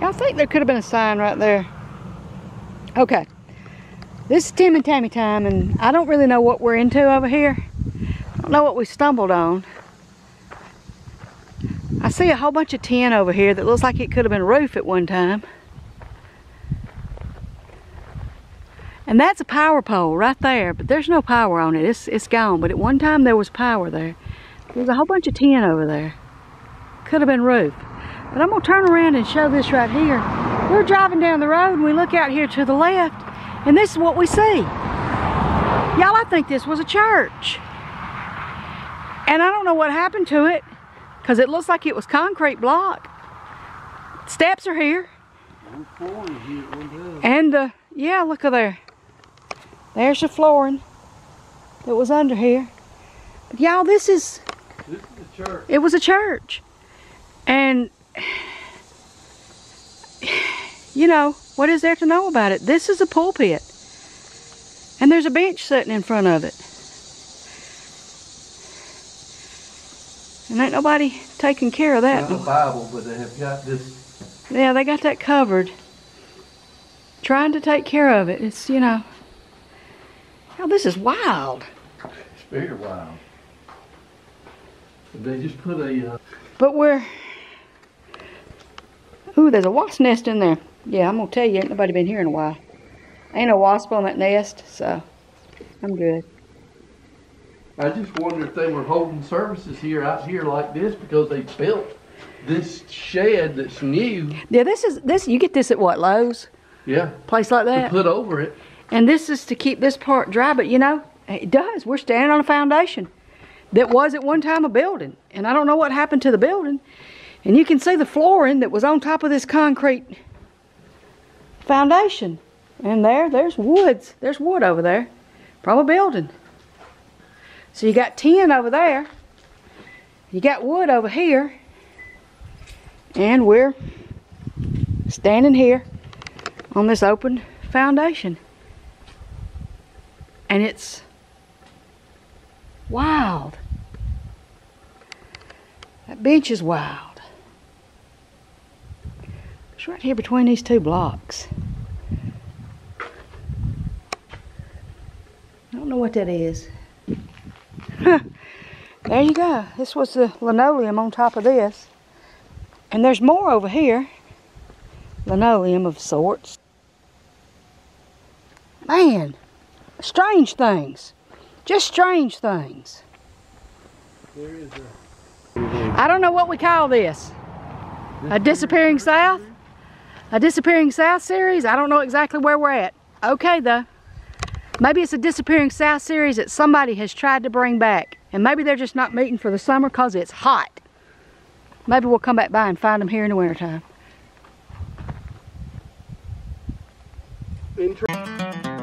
I think there could have been a sign right there. Okay. This is Tim and Tammy time, and I don't really know what we're into over here. I don't know what we stumbled on. I see a whole bunch of tin over here that looks like it could have been roof at one time. And that's a power pole right there, but there's no power on it. It's, it's gone, but at one time there was power there. There's a whole bunch of tin over there. Could have been roof. But I'm gonna turn around and show this right here. We're driving down the road and we look out here to the left and this is what we see. Y'all, I think this was a church. And I don't know what happened to it because it looks like it was concrete block. Steps are here. And uh, yeah, look at there. There's the flooring that was under here. But y'all, this is, This is the church. it was a church. And, you know, what is there to know about it? This is a pulpit. And there's a bench sitting in front of it. And ain't nobody taking care of that. Not a Bible, but they have got this. Yeah, they got that covered. Trying to take care of it. It's, you know. Oh, this is wild. It's very wild. They just put a. Uh, But we're. Ooh, there's a wasp nest in there. Yeah, I'm gonna tell you, ain't nobody been here in a while. Ain't a wasp on that nest, so I'm good. I just wonder if they were holding services here out here like this because they built this shed that's new. Yeah, this is this. You get this at what Lowe's, Yeah. place like To that, put over it. and this is to keep this part dry. But you know, it does. We're standing on a foundation that was at one time a building, and I don't know what happened to the building. And you can see the flooring that was on top of this concrete foundation. And there, there's woods. There's wood over there from a building. So you got tin over there. You got wood over here. And we're standing here on this open foundation. And it's wild. That bench is wild. It's right here between these two blocks. I don't know what that is. Huh. There you go. This was the linoleum on top of this. And there's more over here. Linoleum of sorts. Man, strange things. Just strange things. There is a. I don't know what we call this. A disappearing south? A disappearing south series? I don't know exactly where we're at. Okay though. Maybe it's a disappearing south series that somebody has tried to bring back. And maybe they're just not meeting for the summer because it's hot. Maybe we'll come back by and find them here in the wintertime. Inter-